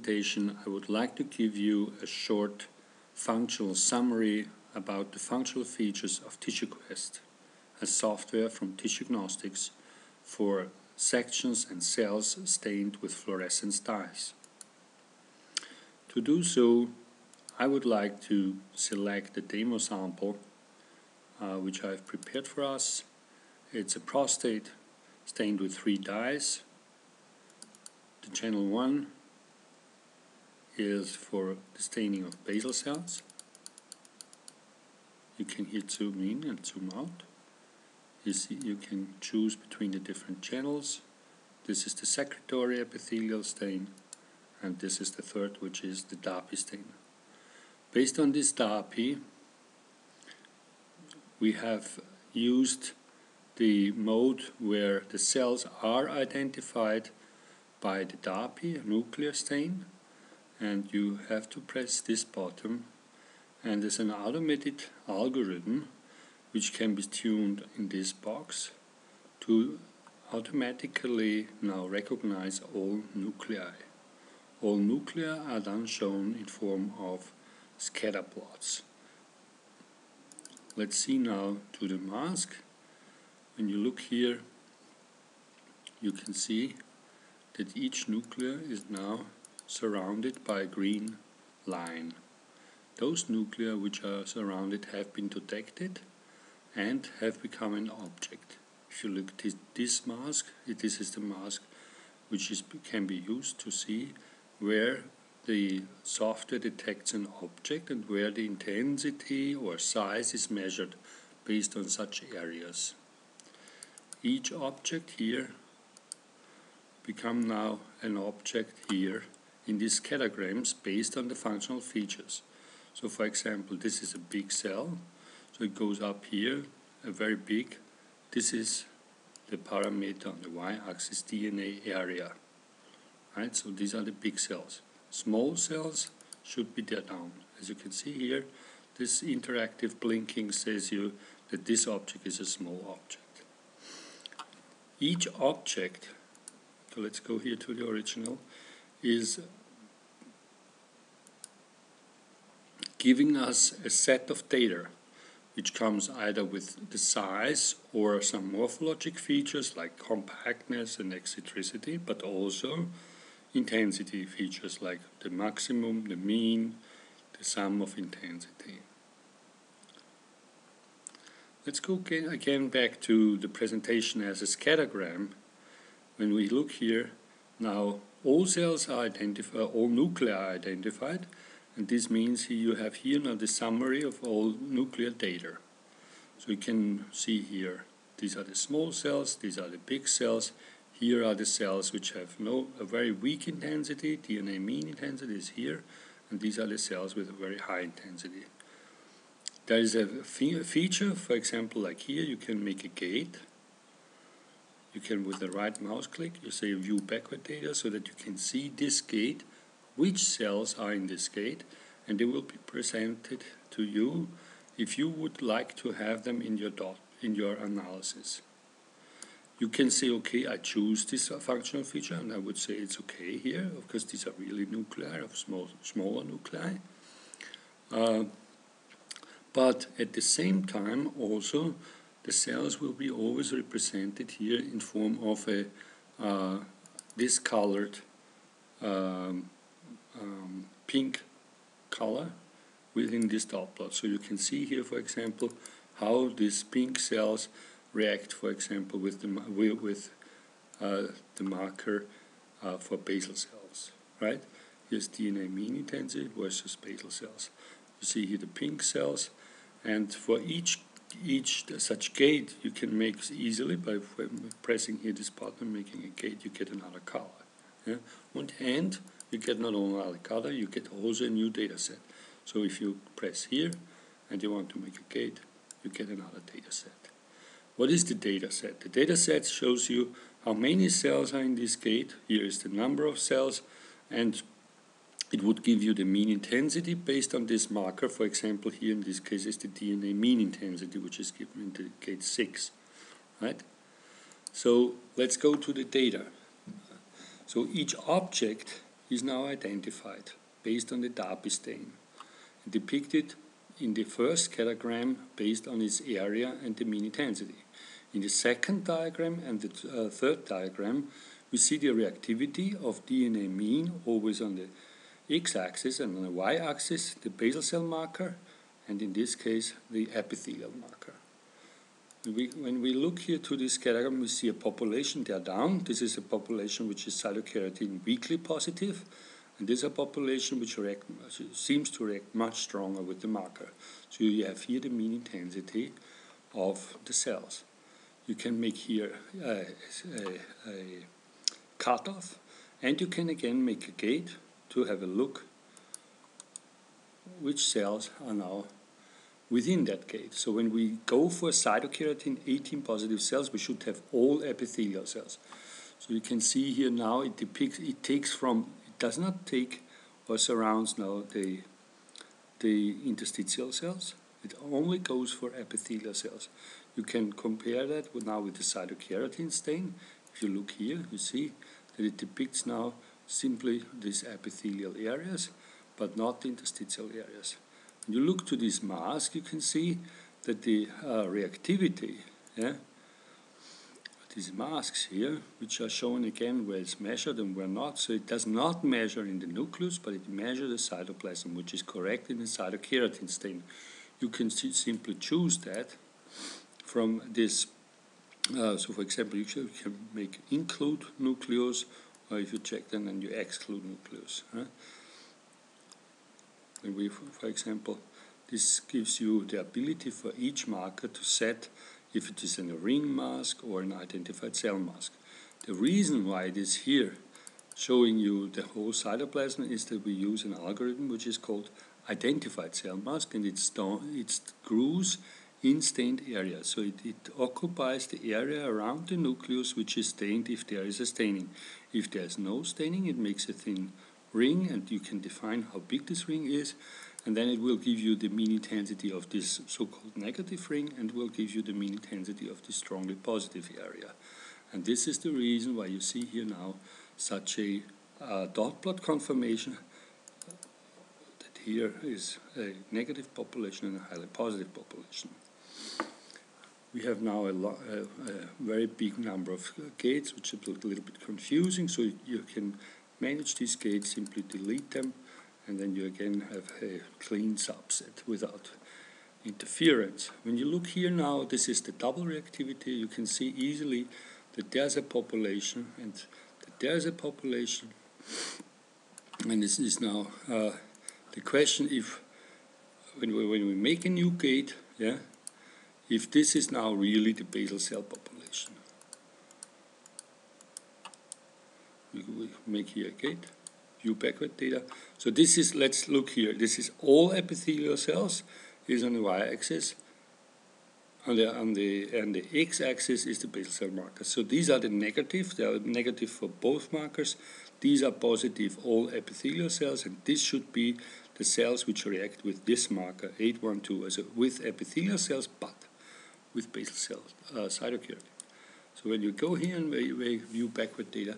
presentation, I would like to give you a short functional summary about the functional features of TissueQuest, a software from TissueGnostics for sections and cells stained with fluorescence dyes. To do so, I would like to select the demo sample uh, which I've prepared for us. It's a prostate stained with three dyes. The channel 1 is for the staining of basal cells. You can here zoom in and zoom out. You see you can choose between the different channels. This is the secretory epithelial stain and this is the third which is the DAPI stain. Based on this DAPI we have used the mode where the cells are identified by the DAPI nuclear stain and you have to press this button and there's an automated algorithm which can be tuned in this box to automatically now recognize all nuclei. All nuclei are then shown in form of scatter plots. Let's see now to the mask. When you look here, you can see that each nucleus is now surrounded by a green line. Those nuclei which are surrounded have been detected and have become an object. If you look at this, mask, this is the mask which is, can be used to see where the software detects an object and where the intensity or size is measured based on such areas. Each object here become now an object here in these scattergrams based on the functional features. So for example, this is a big cell, so it goes up here, a very big, this is the parameter on the y-axis DNA area. Right, so these are the big cells. Small cells should be there down. As you can see here, this interactive blinking says you that this object is a small object. Each object, so let's go here to the original, is giving us a set of data which comes either with the size or some morphologic features like compactness and eccentricity, but also intensity features like the maximum, the mean, the sum of intensity. Let's go again back to the presentation as a scattergram. When we look here, now all cells are identified, uh, all nuclei are identified, and this means you have here now the summary of all nuclear data. So you can see here, these are the small cells, these are the big cells, here are the cells which have no a very weak intensity, DNA mean intensity is here, and these are the cells with a very high intensity. There is a fe feature, for example, like here, you can make a gate. You can, with the right mouse click, you say view backward data so that you can see this gate, which cells are in this gate, and they will be presented to you if you would like to have them in your dot in your analysis you can say, okay, I choose this functional feature, and I would say it's okay here, because these are really nuclei of small, smaller nuclei. Uh, but at the same time, also, the cells will be always represented here in form of a uh, discolored um, pink color within this dot plot. So you can see here, for example, how these pink cells react, for example, with the, with, uh, the marker uh, for basal cells, right? Here's DNA mean intensity versus basal cells. You see here the pink cells, and for each each such gate you can make easily by pressing here this button, making a gate, you get another color. Yeah? The end, you get not only another you get also a new data set. So if you press here and you want to make a gate, you get another data set. What is the data set? The data set shows you how many cells are in this gate. Here is the number of cells and it would give you the mean intensity based on this marker. For example, here in this case is the DNA mean intensity, which is given in the gate 6. Right? So let's go to the data. So each object is now identified based on the DAPI stain and depicted in the first scattergram based on its area and the mean intensity. In the second diagram and the uh, third diagram, we see the reactivity of DNA mean always on the x-axis and on the y-axis the basal cell marker and in this case the epithelial marker. We, when we look here to this scattergram, we see a population there down. This is a population which is cytokeratin weakly positive, and this is a population which react, seems to react much stronger with the marker. So you have here the mean intensity of the cells. You can make here a, a, a cutoff, and you can again make a gate to have a look which cells are now within that gate. So when we go for cytokeratin 18 positive cells, we should have all epithelial cells. So you can see here now it depicts, it takes from, it does not take or surrounds now the, the interstitial cells. It only goes for epithelial cells. You can compare that with now with the cytokeratin stain. If you look here, you see that it depicts now simply these epithelial areas, but not the interstitial areas. You look to this mask, you can see that the uh, reactivity, yeah, these masks here, which are shown again where it's measured and where not, so it does not measure in the nucleus, but it measures the cytoplasm, which is correct in the cytokeratin stain. You can simply choose that from this. Uh, so, for example, you can make include nucleus, or if you check then, then you exclude nucleus. Right? And we, for example, this gives you the ability for each marker to set if it is in a ring mask or an identified cell mask. The reason why it is here showing you the whole cytoplasm is that we use an algorithm which is called identified cell mask and it's, it's grooves in stained areas. So it, it occupies the area around the nucleus which is stained if there is a staining. If there is no staining, it makes a thin ring and you can define how big this ring is and then it will give you the mean intensity of this so-called negative ring and will give you the mean intensity of the strongly positive area. And this is the reason why you see here now such a uh, dot plot conformation that here is a negative population and a highly positive population. We have now a, a, a very big number of gates, which is a little bit confusing, so you can manage these gates, simply delete them, and then you again have a clean subset without interference. When you look here now, this is the double reactivity. You can see easily that there's a population and that there's a population. And this is now uh, the question if when we, when we make a new gate, yeah, if this is now really the basal cell population. we make here a gate, view backward data. So this is, let's look here, this is all epithelial cells, is on the y-axis, on the, on the, and the x-axis is the basal cell marker. So these are the negative, they are negative for both markers. These are positive all epithelial cells, and this should be the cells which react with this marker, 812, as with epithelial cells, but with basal cells, uh, cytokeratin. So when you go here and we, we view backward data,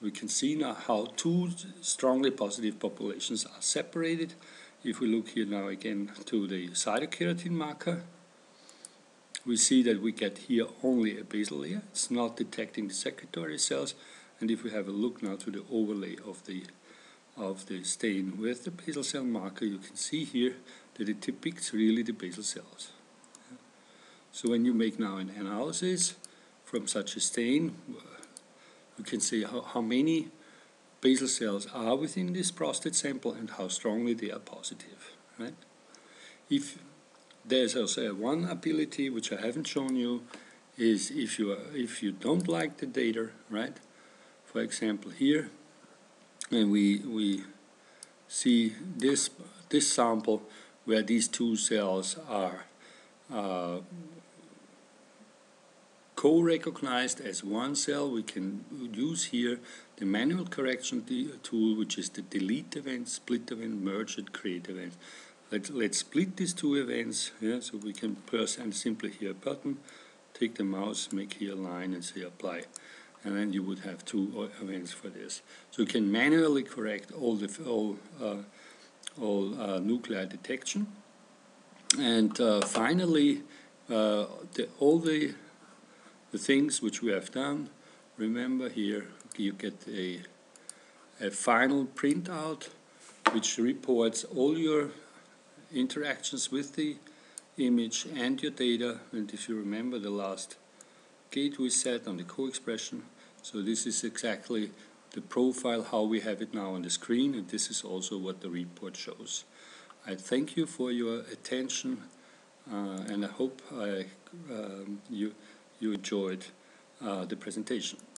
we can see now how two strongly positive populations are separated. If we look here now again to the cytokeratin marker, we see that we get here only a basal layer. It's not detecting the secretory cells. And if we have a look now to the overlay of the of the stain with the basal cell marker, you can see here that it depicts really the basal cells. So when you make now an analysis from such a stain, you can see how, how many basal cells are within this prostate sample and how strongly they are positive. Right? If there's also one ability which I haven't shown you is if you are, if you don't like the data, right? For example, here, and we we see this this sample where these two cells are uh, co-recognized as one cell, we can use here the manual correction tool, which is the delete event, split event, merge and create event. Let's, let's split these two events, yeah, so we can press and simply here a button, take the mouse, make here a line and say apply. and then you would have two events for this. So you can manually correct all the all uh, all uh, nuclei detection, and uh, finally, uh, the, all the the things which we have done. Remember here, you get a a final printout which reports all your interactions with the image and your data and if you remember the last gate we set on the co-expression so this is exactly the profile how we have it now on the screen and this is also what the report shows. I thank you for your attention uh, and I hope I, um, you, you enjoyed uh, the presentation.